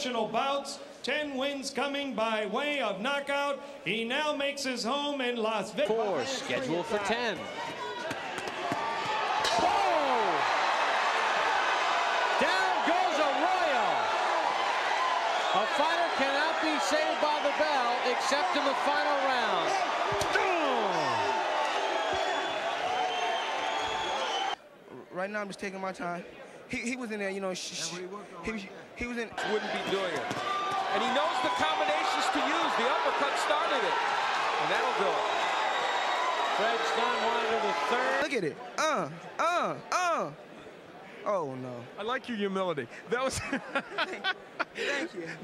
promotional bouts. 10 wins coming by way of knockout. He now makes his home in Las Vegas. Four scheduled for 10. Down goes Arroyo. A fighter cannot be saved by the bell except in the final round. Right now, I'm just taking my time. He, he was in there, you know. Sh- he, was, he was in. Wouldn't be doing it. And he knows the combinations to use. The uppercut started it. And that'll do it. Fred Steinwinder the third. Look at it. Uh, uh, uh. Oh, no. I like your humility. That was. Thank you.